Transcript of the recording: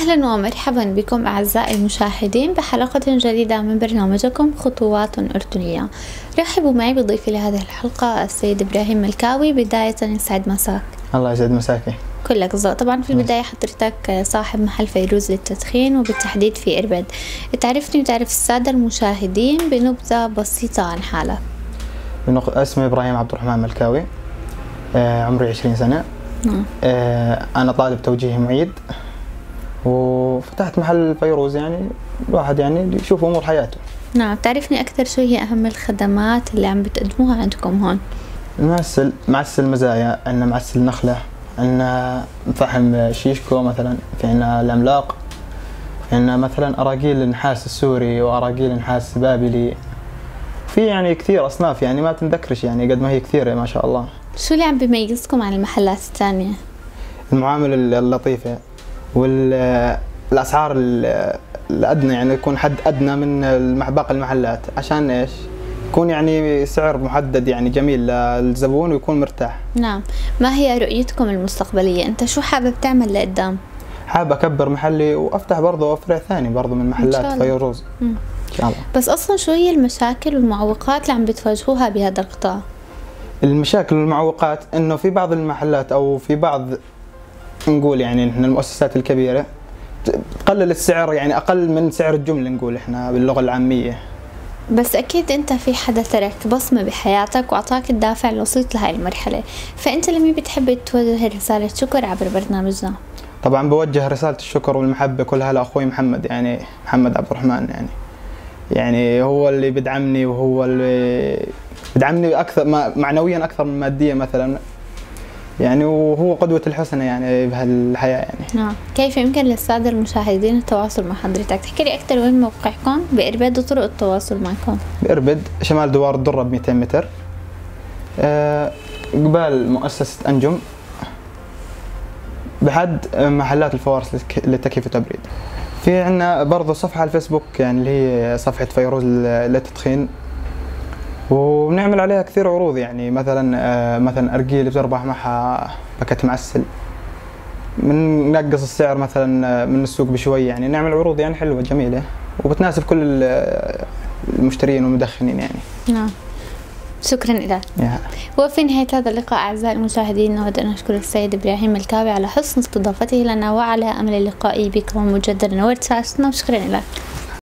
أهلا ومرحبا بكم أعزائي المشاهدين بحلقة جديدة من برنامجكم خطوات أردنية. رحبوا معي بضيفي لهذه الحلقة السيد إبراهيم ملكاوي بداية يسعد مساك. الله يسعد مساكي كلك ذوق طبعا في البداية حضرتك صاحب محل فيروز للتدخين وبالتحديد في إربد. تعرفني وتعرف السادة المشاهدين بنبذة بسيطة عن حالك اسمي إبراهيم عبد الرحمن ملكاوي. آه، عمري 20 سنة. نعم. آه، أنا طالب توجيهي معيد. وفتحت محل فيروز يعني الواحد يعني يشوف أمور حياته. نعم تعرفني أكثر شو هي أهم الخدمات اللي عم بتقدموها عندكم هون؟ المعسل معسل مزايا عندنا معسل نخلة عندنا فحم شيشكو مثلا في عندنا العملاق في عندنا مثلا اراجيل النحاس السوري واراجيل النحاس بابلي في يعني كثير أصناف يعني ما تنذكرش يعني قد ما هي كثيرة ما شاء الله. شو اللي عم بيميزكم عن المحلات الثانية؟ المعاملة اللطيفة. والأسعار الأدنى يعني يكون حد أدنى من باقي المحلات عشان إيش؟ يكون يعني سعر محدد يعني جميل للزبون ويكون مرتاح نعم ما هي رؤيتكم المستقبلية؟ أنت شو حابب تعمل لقدام؟ حاب أكبر محلي وأفتح برضه فرع ثاني برضه من محلات. فيروز. إن شاء الله بس أصلا شو هي المشاكل والمعوقات اللي عم بتواجهوها بهذا القطاع؟ المشاكل والمعوقات إنه في بعض المحلات أو في بعض نقول يعني إحنا المؤسسات الكبيرة تقلل السعر يعني أقل من سعر الجملة نقول إحنا باللغة العامية. بس أكيد أنت في حدا ترك بصمة بحياتك وأعطاك الدافع اللي وصلت لهاي المرحلة. فأنت لمين بتحب توجه رسالة شكر عبر برنامجنا؟ طبعا بوجه رسالة الشكر والمحبة كلها لاخوي محمد يعني محمد عبد الرحمن يعني. يعني هو اللي بدعمني وهو اللي بدعمني أكثر ما- معنويا أكثر من ماديا مثلا. يعني وهو قدوة الحسنى يعني بهالحياة يعني. نعم. كيف يمكن للسادة المشاهدين التواصل مع حضرتك؟ تحكي لي أكثر وين موقعكم؟ بإرباد وطرق التواصل معكم؟ بإربد شمال دوار الدرة ب 200 متر. آه، قبال مؤسسة أنجم. بحد محلات الفوارس للتكييف والتبريد. في عنا برضه صفحة على الفيسبوك يعني اللي هي صفحة فيروز لل- للتدخين. ونعمل عليها كثير عروض يعني مثلا آه، مثلا أرجيل بتربح معها باكت معسل. من نقص السعر مثلا آه، من السوق بشوي يعني نعمل عروض يعني حلوة جميلة وبتناسب كل ال- المشترين والمدخنين يعني. نعم. شكرا لك وفي نهاية هذا اللقاء أعزائي المشاهدين نود أن نشكر السيد إبراهيم ملكاوي على حسن استضافتي لنا وعلى أمل اللقاء بكم مجددا. نورت شاشتنا وشكرا لك